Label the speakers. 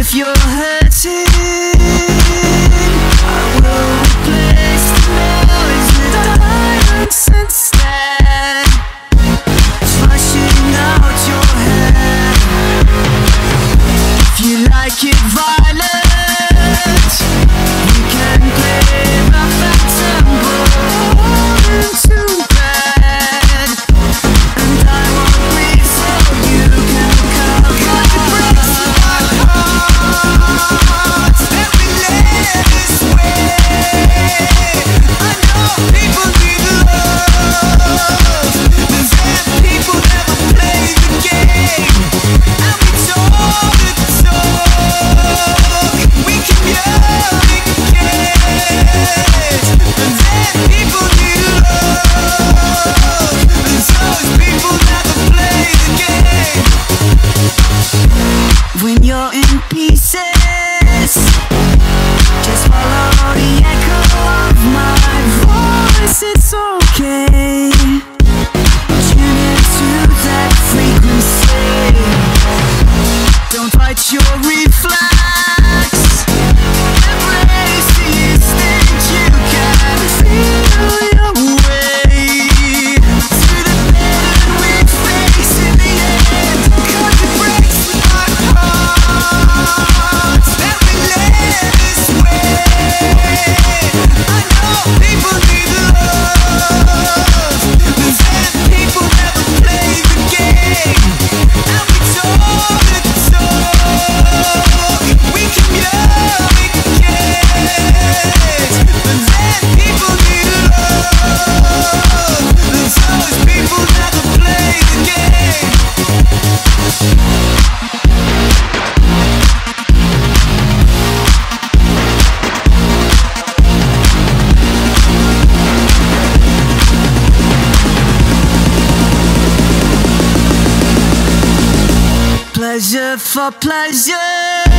Speaker 1: if you're hurting. For pleasure